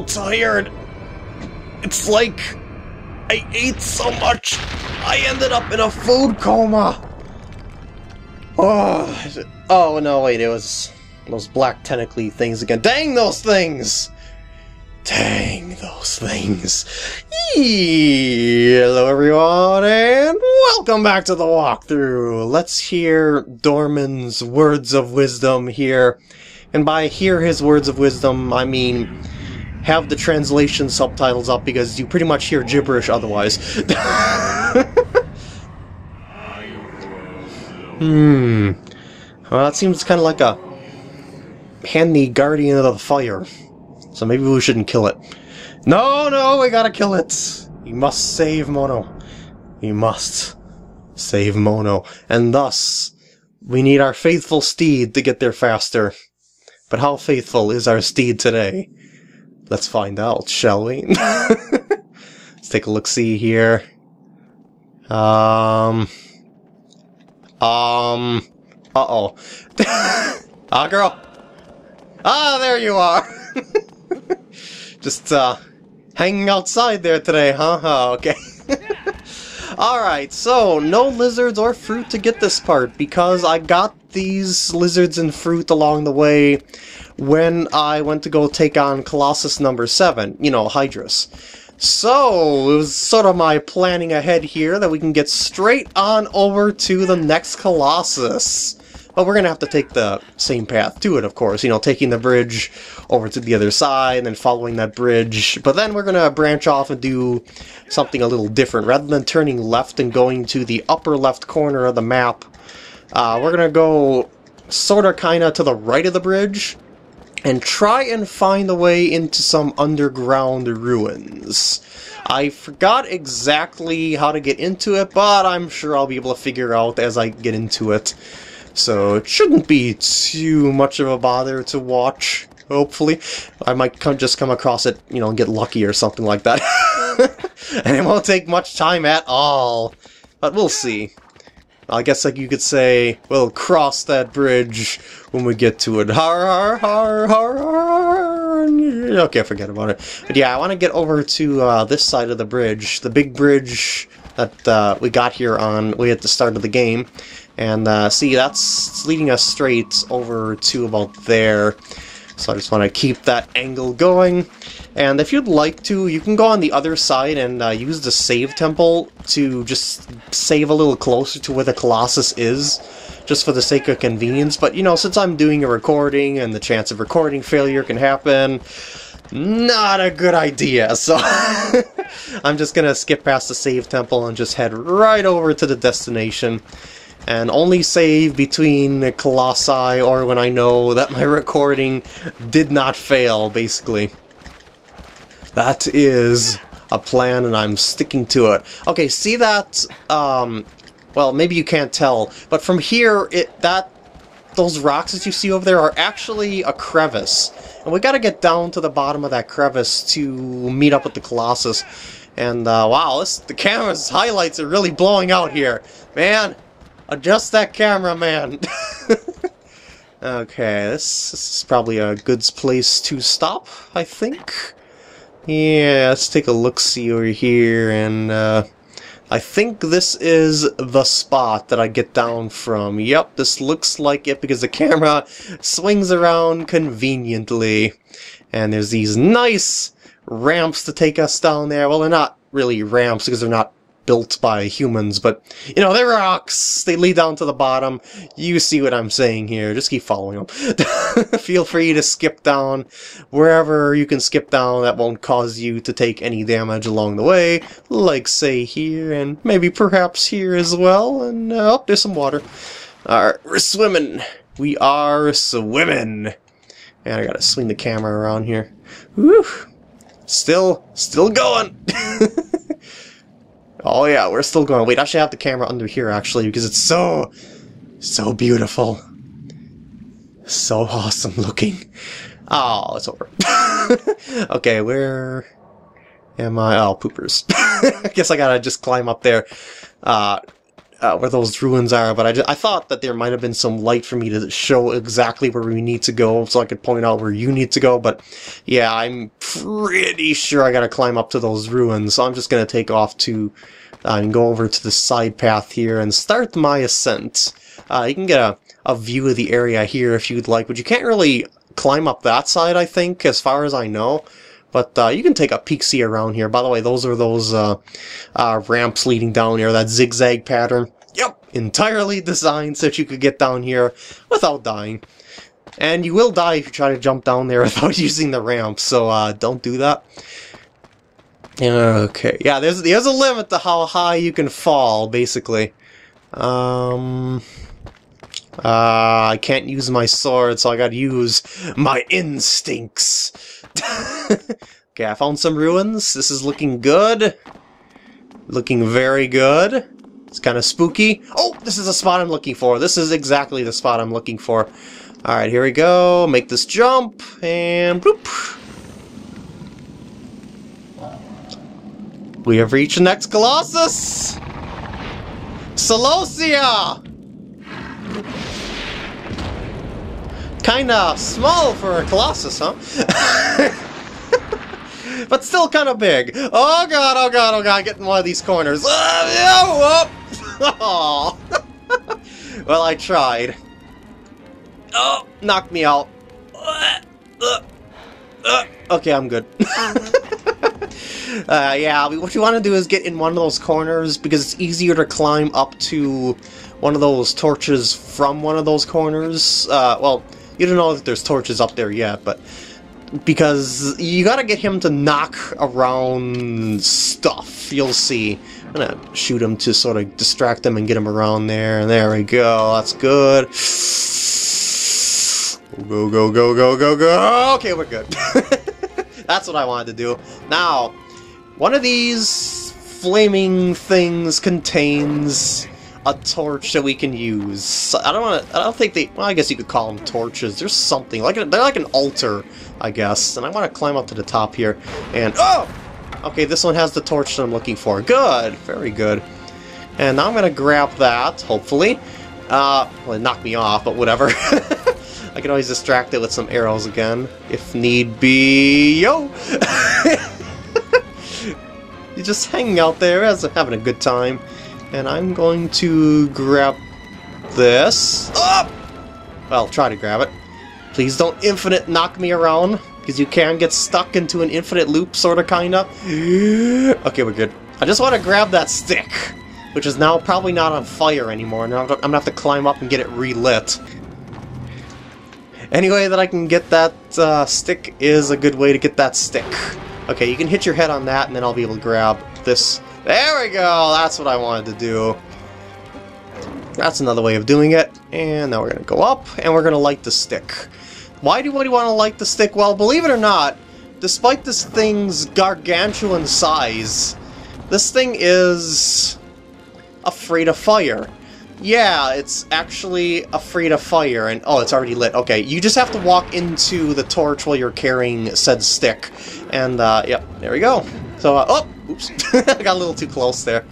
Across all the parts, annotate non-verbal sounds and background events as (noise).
tired. It's like I ate so much, I ended up in a food coma. Oh, oh no, wait, it was those black tentacly things again. Dang those things! Dang those things. Hello everyone, and welcome back to the walkthrough. Let's hear Dormin's words of wisdom here. And by hear his words of wisdom, I mean have the translation subtitles up because you pretty much hear gibberish otherwise. (laughs) hmm. Well, that seems kind of like a handy guardian of the fire. So maybe we shouldn't kill it. No, no, we gotta kill it! We must save Mono. We must save Mono. And thus, we need our faithful steed to get there faster. But how faithful is our steed today? Let's find out, shall we? (laughs) Let's take a look-see here. Um... Um... Uh-oh. (laughs) ah, girl! Ah, there you are! (laughs) Just, uh, hanging outside there today, huh? Oh, okay. Alright, so, no lizards or fruit to get this part, because I got these lizards and fruit along the way when I went to go take on Colossus number 7, you know, Hydrus. So, it was sort of my planning ahead here that we can get straight on over to the next Colossus. But we're going to have to take the same path to it, of course. You know, taking the bridge over to the other side and then following that bridge. But then we're going to branch off and do something a little different. Rather than turning left and going to the upper left corner of the map, uh, we're going to go sort of kind of to the right of the bridge and try and find a way into some underground ruins. I forgot exactly how to get into it, but I'm sure I'll be able to figure out as I get into it. So it shouldn't be too much of a bother to watch, hopefully. I might come, just come across it, you know, and get lucky or something like that. (laughs) and it won't take much time at all. But we'll see. I guess like you could say, we'll cross that bridge when we get to it. Har har har har har. Okay, forget about it. But yeah, I want to get over to uh, this side of the bridge, the big bridge that uh, we got here on way at the start of the game. And uh, see, that's leading us straight over to about there. So I just want to keep that angle going. And if you'd like to, you can go on the other side and uh, use the save temple to just save a little closer to where the Colossus is, just for the sake of convenience. But, you know, since I'm doing a recording and the chance of recording failure can happen, not a good idea. (laughs) So I'm just going to skip past the save temple and just head right over to the destination and only save between the colossi or when I know that my (laughs) recording did not fail, basically. That is a plan and I'm sticking to it. Okay, see that, um, well, maybe you can't tell, but from here, it that those rocks that you see over there are actually a crevice. And we gotta get down to the bottom of that crevice to meet up with the Colossus. And, uh, wow, this, the camera's highlights are really blowing out here. Man, Adjust that camera, man! (laughs) okay, this, this, is probably a good place to stop, I think. Yeah, let's take a look-see over here, and uh, I think this is the spot that I get down from. Yep, this looks like it because the camera swings around conveniently. And there's these nice ramps to take us down there. Well, they're not really ramps because they're not built by humans, but, you know, they're rocks! They lead down to the bottom. You see what I'm saying here. Just keep following them. (laughs) Feel free to skip down wherever you can skip down that won't cause you to take any damage along the way, like, say, here, and maybe perhaps here as well, and, uh, oh, there's some water. Alright, we're swimming! We are swimming! And I gotta swing the camera around here. Woo! Still, still going! (laughs) Oh yeah, we're still going. Wait, I should have the camera under here actually because it's so, so beautiful. So awesome looking. Oh, it's over. (laughs) okay, where am I? Oh, poopers. (laughs) I guess I gotta just climb up there. Uh, uh, where those ruins are, but I, just, I thought that there might have been some light for me to show exactly where we need to go, so I could point out where you need to go, but yeah, I'm pretty sure I gotta climb up to those ruins, so I'm just gonna take off to, uh, and go over to the side path here and start my ascent. Uh, you can get a, a view of the area here if you'd like, but you can't really climb up that side, I think, as far as I know. But uh, you can take a peek see around here. By the way, those are those uh, uh, ramps leading down here, that zigzag pattern. Yep, entirely designed so that you could get down here without dying. And you will die if you try to jump down there (laughs) without using the ramp, so uh, don't do that. Okay, yeah, there's there's a limit to how high you can fall, basically. Um, uh, I can't use my sword, so I gotta use my instincts. (laughs) okay, I found some ruins. This is looking good. Looking very good. It's kind of spooky. Oh, this is the spot I'm looking for. This is exactly the spot I'm looking for. Alright, here we go. Make this jump, and boop. We have reached the next Colossus! Celosia! Kinda small for a Colossus, huh? (laughs) but still kind of big. Oh god, oh god, oh god, get in one of these corners. Oh, (laughs) (laughs) well, I tried. Oh, knocked me out. Okay, I'm good. uh, yeah, what you want to do is get in one of those corners because it's easier to climb up to one of those torches from one of those corners. Uh, well, you don't know that there's torches up there yet, but because you gotta get him to knock around stuff. You'll see. I'm gonna shoot him to sort of distract him and get him around there. And there we go. That's good. Go, go, go, go, go, go. Okay, we're good. (laughs) That's what I wanted to do. Now, one of these flaming things contains a torch that we can use. I don't want to. I don't think they. Well, I guess you could call them torches. There's something like a, they're like an altar, I guess. And I want to climb up to the top here. And oh, okay, this one has the torch that I'm looking for. Good, very good. And now I'm gonna grab that. Hopefully, uh, well, it knocked me off, but whatever. (laughs) I can always distract it with some arrows again, if need be. Yo! (laughs) You're just hanging out there, as having a good time. And I'm going to grab this. Oh! Well, try to grab it. Please don't infinite knock me around, because you can get stuck into an infinite loop, sorta, kinda. (gasps) okay, we're good. I just want to grab that stick, which is now probably not on fire anymore. Now I'm gonna have to climb up and get it relit. Any way that I can get that uh, stick is a good way to get that stick. Okay, you can hit your head on that, and then I'll be able to grab this there we go! That's what I wanted to do. That's another way of doing it. And now we're going to go up, and we're going to light the stick. Why do we want to light the stick? Well, believe it or not, despite this thing's gargantuan size, this thing is afraid of fire. Yeah, it's actually afraid of fire, and oh, it's already lit. Okay, you just have to walk into the torch while you're carrying said stick. And, uh, yep, there we go. So, uh, oh, oops, (laughs) I got a little too close there.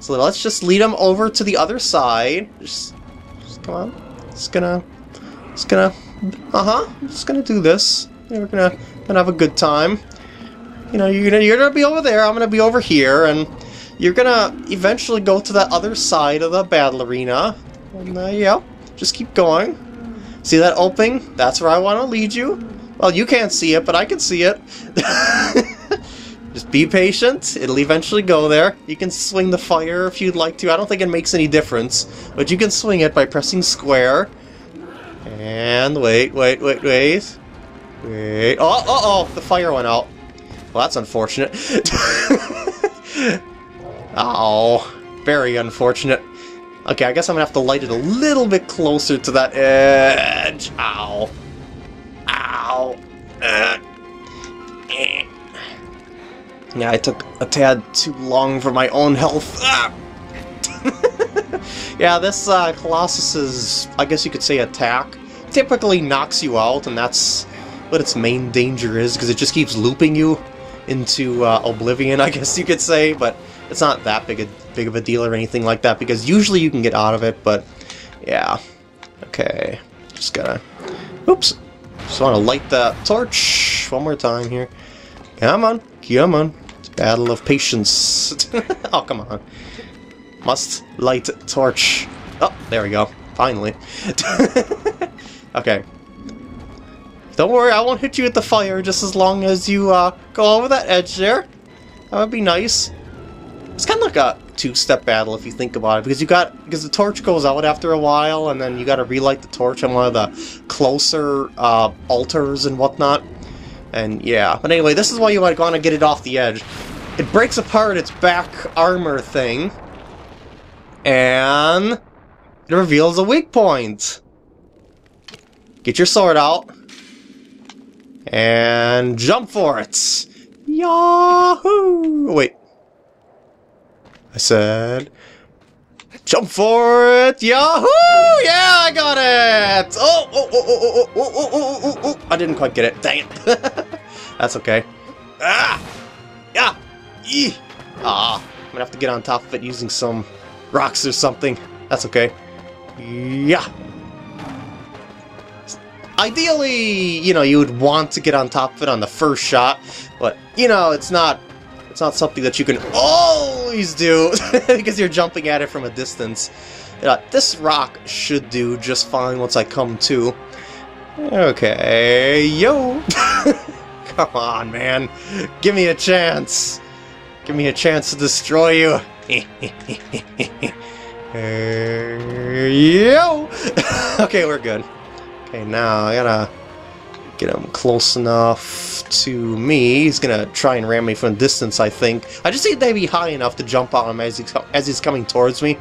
So let's just lead him over to the other side. Just, just come on. Just gonna, just gonna, uh-huh, just gonna do this. we're gonna, gonna have a good time. You know, you're gonna, you're gonna be over there, I'm gonna be over here, and you're gonna eventually go to that other side of the battle arena. And, uh, yeah, just keep going. See that opening? That's where I want to lead you. Well, you can't see it, but I can see it. (laughs) Just be patient, it'll eventually go there. You can swing the fire if you'd like to. I don't think it makes any difference, but you can swing it by pressing square. And wait, wait, wait, wait. Wait. Oh, oh, oh, the fire went out. Well, that's unfortunate. (laughs) oh, very unfortunate. Okay, I guess I'm gonna have to light it a little bit closer to that edge. Ow. Yeah, I took a tad too long for my own health. Ah! (laughs) yeah, this uh, Colossus's, I guess you could say, attack typically knocks you out, and that's what its main danger is, because it just keeps looping you. into uh, oblivion, (laughs) I guess you could say, but it's not that big a, big of a deal or anything like that, because usually you can get out of it, but yeah. Okay, just gotta... Oops! Just want to light that torch one more time here. Come on, come on. Battle of patience. (laughs) oh, come on. Must light torch. Oh, there we go. Finally. (laughs) okay. Don't worry, I won't hit you with the fire just as long as you uh, go over that edge there. That would be nice. It's kind of like a two-step battle if you think about it, because you got because the torch goes out after a while, and then you got to relight the torch on one of the closer uh, altars and whatnot. And yeah, but anyway, this is why you might want to get it off the edge. It breaks apart its back armor thing, and it reveals a weak point. Get your sword out. And jump for it! Yahoo! Wait. I said... Jump for it! Yahoo! Yeah, I got it! Oh, oh, oh, oh, oh, oh, oh, oh, oh, oh, I didn't quite get it. Dang it. That's okay. Ah! Yeah! Eee! Ah! I'm gonna have to get on top of it using some rocks or something. That's okay. Yeah! Ideally, you know, you would want to get on top of it on the first shot, but, you know, it's not it's not something that you can always do (laughs) because you're jumping at it from a distance. This rock should do just fine once I come to. Okay, yo! (laughs) come on, man. Give me a chance. Give me a chance to destroy you. (laughs) yo! (laughs) okay, we're good. Okay, now I gotta get him close enough to me. He's gonna try and ram me from a distance, I think. I just need to be high enough to jump on him as he's, as he's coming towards me.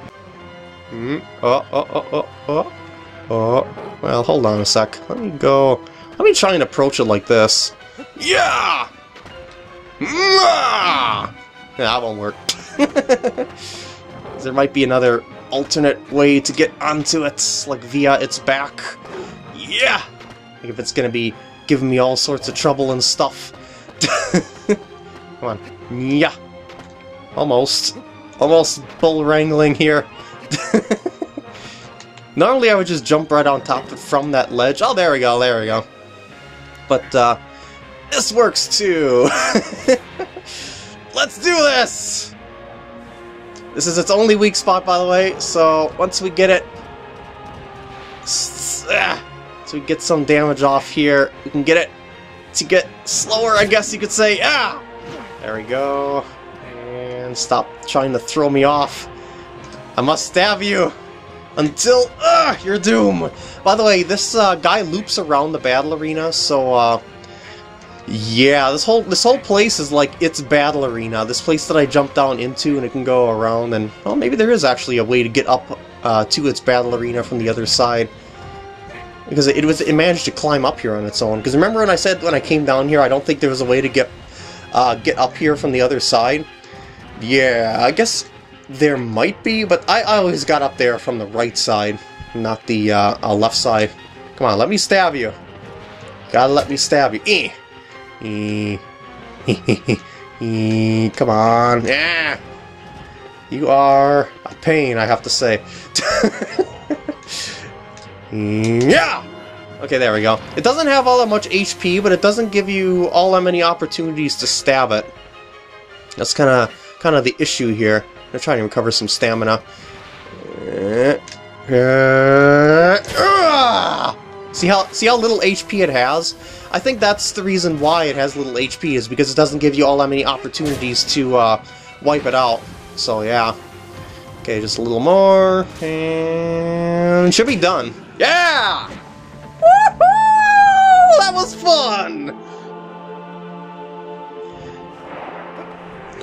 Mm. Oh, oh, oh, oh, oh. Oh. Well, hold on a sec. Let me go... Let me try and approach it like this. Yeah! Yeah, (laughs) that won't work. (laughs) there might be another alternate way to get onto it, like via its back. Yeah! Like if it's gonna be giving me all sorts of trouble and stuff. (laughs) Come on. Yeah! Almost. Almost bull wrangling here. Normally I would just jump right on top from that ledge. Oh, there we go, there we go. But, uh, this works too! Let's do this! This is its only weak spot, by the way, so once we get it... Ah, so we get some damage off here. We can get it to get slower, I guess you could say. Ah! There we go. And stop trying to throw me off. I must stab you until uh, you're doomed! By the way, this uh, guy loops around the battle arena, so uh, yeah, this whole this whole place is like its battle arena. This place that I jumped down into, and it can go around. And well, maybe there is actually a way to get up uh, to its battle arena from the other side because it was it managed to climb up here on its own. Because remember when I said when I came down here, I don't think there was a way to get uh, get up here from the other side. Yeah, I guess there might be, but I, I always got up there from the right side, not the uh, uh, left side. Come on, let me stab you. Gotta let me stab you. Eh. (laughs) Come on. Yeah. You are a pain, I have to say. (laughs) Yeah! Okay, there we go. It doesn't have all that much HP, but it doesn't give you all that many opportunities to stab it. That's kind of kind of the issue here. I'm trying to recover some stamina. Uh, uh, uh, ah! See how see how little HP it has? I think that's the reason why it has little HP is because it doesn't give you all that many opportunities to uh, wipe it out. So yeah. Okay, just a little more, and should be done. Yeah! Woohoo! That was fun!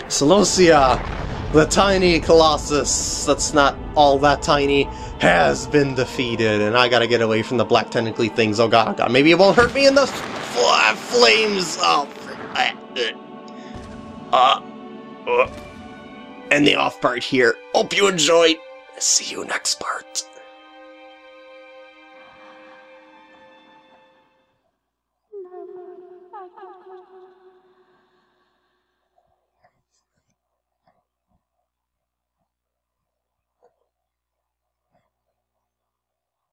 Celosia, the tiny colossus that's not all that tiny, has been defeated, and I gotta get away from the black tentacly things. Oh god, oh god, maybe it won't hurt me in the flames! Oh, uh, uh, and the off part here. Hope you enjoyed. See you next part.